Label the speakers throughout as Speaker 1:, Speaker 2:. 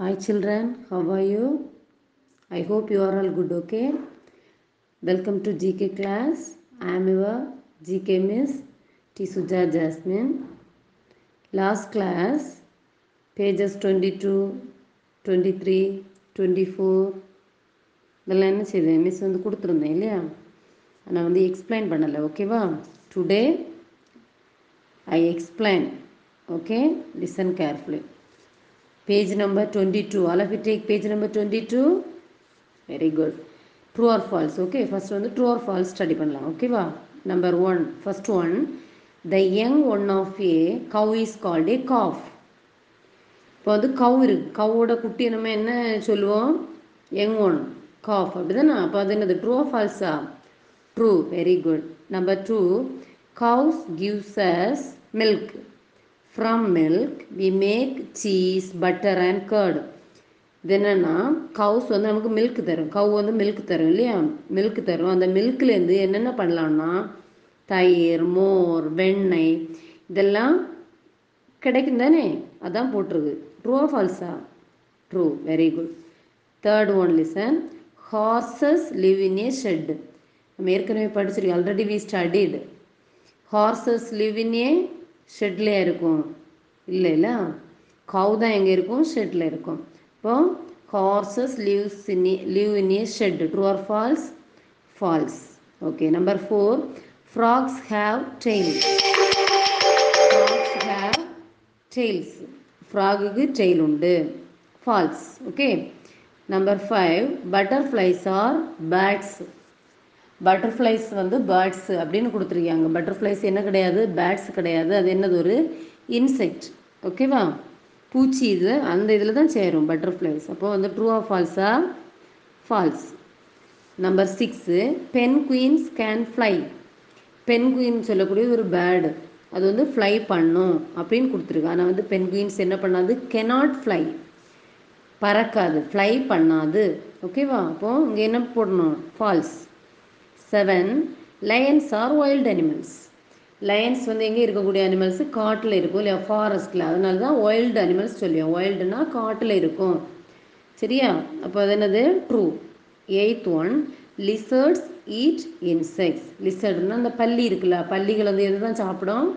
Speaker 1: Hi children, how are you? I hope you are all good, okay? Welcome to GK class. I am your GK Miss T. Suja Jasmine. Last class, pages 22, 23, 24 இதெல்லாம் என்ன செய்தேன் miss வந்து கொடுத்துருந்தேன் இல்லையா நான் வந்து explain பண்ணலை ஓகேவா today I explain okay listen carefully page number twenty two all of take page number twenty two very good true or false okay first வந்து ட்ரூ ஆர் ஃபால்ஸ் ஸ்டடி பண்ணலாம். ஓகேவா number one first one the young one of a cow is called a calf இப்போ வந்து கவ் இருக்கு கவோட குட்டி நம்ம என்ன சொல்லுவோம்? யங் ஒன் காஃப் அப்படிதானே? அப்போ அது என்னது? True or ஃபால்ஸா true very good number two cows gives us milk from milk we make cheese butter and curd இது என்னென்னா கவுஸ் வந்து நமக்கு மில்க் தரும். கவு வந்து மில்க் தரும் இல்லையா? மில்க் தரும். அந்த மில்க்லேருந்து என்னென்ன பண்ணலாம்னா தயிர் மோர் வெண்ணெய் இதெல்லாம் கிடைக்கும் தானே? அதான் போட்டிருக்கு. True ஃபால்ஸா true very good third one listen horses live in a shed நம்ம ஏற்கனவே படிச்சிருக்கோம். Already we studied horses live in a ஷெட்லேயே இருக்கும். இல்லைல்ல கவு தான் எங்கே இருக்கும்? ஷெட்டில் இருக்கும். இப்போ horses leaves in leave in a shed true or false false okay number four frogs have tail frogs have tails ஃப்ராகுக்கு tail உண்டு. False okay number five butterflies are bats butterflies வந்து பேர்ட்ஸ் அப்படின்னு கொடுத்துருக்காங்க. பட்டர்ஃப்ளைஸ் என்ன கிடையாது? Birds கிடையாது. அது என்னது? ஒரு இன்செக்ட் ஓகேவா பூச்சி இது. அந்த இதில் தான் சேரும் பட்டர்ஃப்ளைஸ் அப்போது வந்து true of ஃபால்ஸா false number six penguins can fly penguin சொல்லக்கூடிய ஒரு பேர்டு அது வந்து ஃப்ளை பண்ணும் அப்படின்னு கொடுத்துருக்கு ஆனால் வந்து பென் குயின்ஸ் என்ன பண்ணாது? Cannot fly பறக்காது. ஃப்ளை பண்ணாது. ஓகேவா அப்போது இங்கே என்ன போடணும்? False seven lions are wild animals lions வந்து எங்கே இருக்கக்கூடிய அனிமல்ஸ் காட்டில் இருக்கும். இல்லையா? ஃபாரஸ்ட்டில் அதனால தான் ஒயில்டு அனிமல்ஸ் சொல்லுவோம். ஒயில்டுனா காட்டில் இருக்கும். சரியா? அப்போ அது என்னது? True eight one lizards eat insects லிசர்ட்னா அந்த பள்ளி இருக்குல்ல? பள்ளிகள் வந்து எது தான் சாப்பிடும்?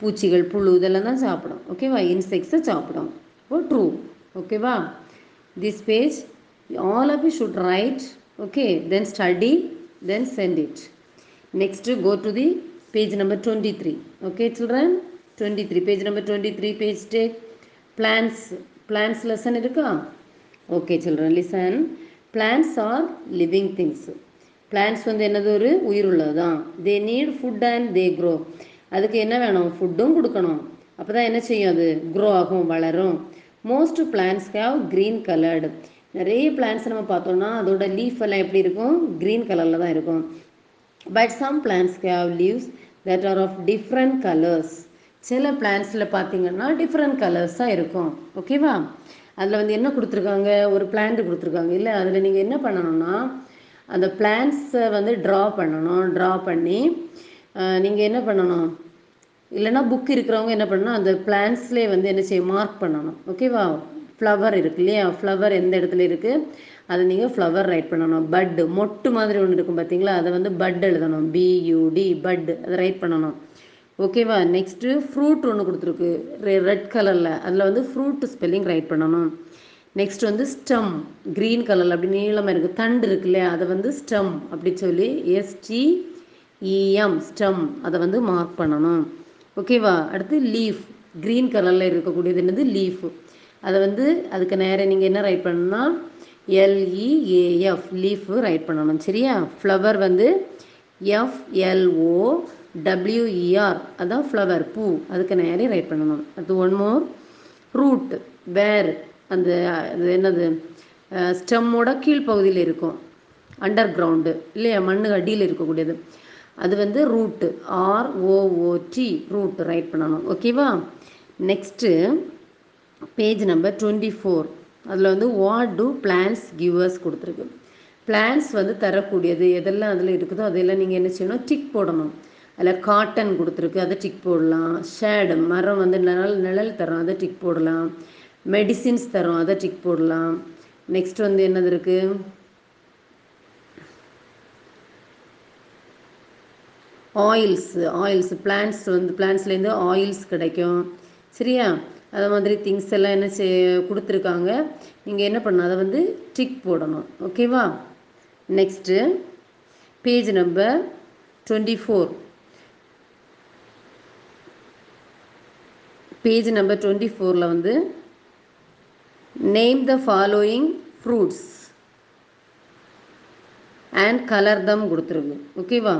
Speaker 1: பூச்சிகள் புழு இதெல்லாம் தான் சாப்பிடும். ஓகேவா இன்செக்ட்ஸை சாப்பிடும். ஓ ட்ரூ ஓகேவா this page all of you should write okay then study then send it next go to the page number 23 okay children 23 page number 23 page take plants plants lesson iruka. okay children listen plants are living things plants வந்து என்னது ஒரு உயிர் உள்ளதுதான் they need food and they grow அதுக்கு என்ன வேணும் ஃபுட்டும் கொடுக்கணும் அப்போ தான் என்ன செய்யும் அது க்ரோ ஆகும் வளரும் most plants have green coloured நிறைய பிளான்ஸ் நம்ம பார்த்தோம்னா அதோட லீஃப் எல்லாம் எப்படி இருக்கும்? க்ரீன் கலரில் தான் இருக்கும். But some plants have leaves that are of different colours சில பிளான்ஸில் பார்த்தீங்கன்னா டிஃப்ரெண்ட் கலர்ஸாக இருக்கும். ஓகேவா அதில் வந்து என்ன கொடுத்துருக்காங்க? ஒரு பிளான்ட் கொடுத்துருக்காங்க. இல்லை அதில் நீங்கள் என்ன பண்ணணும்னா அந்த பிளான்ஸை வந்து ட்ரா பண்ணணும். ட்ரா பண்ணி நீங்கள் என்ன பண்ணணும்? இல்லைன்னா புக் இருக்கிறவங்க என்ன பண்ணணும்? அந்த பிளான்ஸ்லேயே வந்து என்ன செய்ய மார்க் பண்ணணும். ஓகேவா ஃப்ளவர் இருக்கு இல்லையா? ஃப்ளவர் எந்த இடத்துல இருக்குது அதை நீங்கள் ஃப்ளவர் ரைட் பண்ணணும். பட்டு மொட்டு மாதிரி ஒன்று இருக்கும் பார்த்தீங்களா அதை வந்து பட் எழுதணும். பியூடி பட் அதை ரைட் பண்ணணும். ஓகேவா நெக்ஸ்ட்டு ஃப்ரூட் ஒன்று கொடுத்துருக்கு. ரெட் கலரில் அதில் வந்து ஃப்ரூட் ஸ்பெல்லிங் ரைட் பண்ணணும். நெக்ஸ்ட் வந்து ஸ்டம் க்ரீன் கலரில் அப்படி நீளமாக இருக்குது தண்டு இருக்கு இல்லையா? அதை வந்து ஸ்டம் அப்படி சொல்லி எஸ்டிஇஎம் ஸ்டம் அதை வந்து மார்க் பண்ணணும். ஓகேவா அடுத்து லீஃப் க்ரீன் கலரில் இருக்கக்கூடியது என்னது? லீஃப் அதை வந்து அதுக்கு நேரம் நீங்கள் என்ன ரைட் பண்ணணும்னா எல்இஏஎஃப் லீஃப் ரைட் பண்ணணும். சரியா? ஃப்ளவர் வந்து எஃப்எல்ஓ டபிள்யூஇஆர் அதான் ஃப்ளவர் பூ. அதுக்கு நேரம் ரைட் பண்ணணும். அது ஒன் மோர் ரூட் வேர் அந்த அது என்னது? ஸ்டெம்மோட கீழ்ப்பகுதியில் இருக்கும். அண்டர் கிரவுண்டு இல்லையா? மண்ணு அடியில் இருக்கக்கூடியது. அது வந்து ரூட்டு ஆர்ஓஓடி ரூட் ரைட் பண்ணணும். ஓகேவா next page number twenty four அதில் வந்து what do plants give us கொடுத்துருக்கு. பிளான்ஸ் வந்து தரக்கூடியது எதெல்லாம் அதில் இருக்குதோ அதெல்லாம் நீங்கள் என்ன செய்யணும் டிக் போடணும். அதில் காட்டன் கொடுத்துருக்கு அதை டிக் போடலாம். ஷேடு மரம் வந்து நிழல் நிழல் தரும் அதை டிக் போடலாம். மெடிசின்ஸ் தரும் அதை டிக் போடலாம். நெக்ஸ்ட் வந்து என்னது இருக்குது ஆயில்ஸ் ஆயில்ஸ் பிளான்ஸ் வந்து பிளான்ஸ்லேருந்து ஆயில்ஸ் கிடைக்கும். சரியா? அது மாதிரி திங்ஸ் எல்லாம் என்ன செய் கொடுத்துருக்காங்க. நீங்கள் என்ன பண்ணணும்? அதை வந்து டிக் போடணும். ஓகேவா next page number twenty four page number twenty ஃபோரில் வந்து name the following fruits and colour them கொடுத்துருக்கு ஓகேவா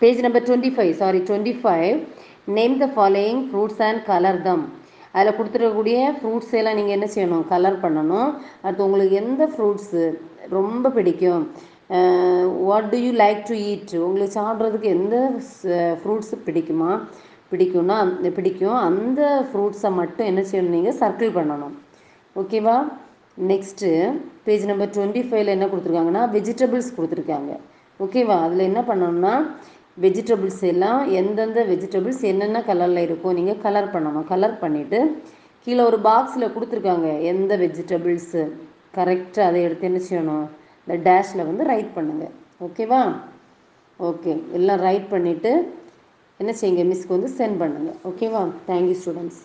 Speaker 1: page number twenty five sorry twenty five name the following fruits and colour them அதில் கொடுத்துருக்கக்கூடிய ஃப்ரூட்ஸ் எல்லாம் நீங்கள் என்ன செய்யணும்? கலர் பண்ணணும். அடுத்து உங்களுக்கு எந்த ஃப்ரூட்ஸு ரொம்ப பிடிக்கும்? What do you like to eat உங்களுக்கு சாப்பிட்றதுக்கு எந்த ஃப்ரூட்ஸ் பிடிக்குமா? பிடிக்கும்னா அந்த பிடிக்கும். அந்த ஃப்ரூட்ஸை மட்டும் என்ன செய்யணும்? நீங்கள் சர்க்கிள் பண்ணணும். ஓகேவா நெக்ஸ்ட்டு பேஜ் நம்பர் டுவெண்ட்டி ஃபைவ்ல என்ன கொடுத்துருக்காங்கன்னா வெஜிடபிள்ஸ் கொடுத்துருக்காங்க. ஓகேவா அதில் என்ன பண்ணணும்னா வெஜிடபிள்ஸ் எல்லாம் எந்தெந்த வெஜிடபிள்ஸ் என்னென்ன கலரில் இருக்கும் நீங்கள் கலர் பண்ணணும். கலர் பண்ணிவிட்டு கீழே ஒரு பாக்ஸில் கொடுத்துருக்காங்க. எந்த வெஜிடபிள்ஸு கரெக்டாக அதை எடுத்து என்ன செய்யணும்? இந்த டேஷில் வந்து ரைட் பண்ணுங்கள் ஓகேவா ஓகே எல்லாம் ரைட் பண்ணிவிட்டு என்ன செய்யுங்க? மிஸ்க்கு வந்து சென்ட் பண்ணுங்கள் ஓகேவா தேங்க்யூ ஸ்டூடெண்ட்ஸ்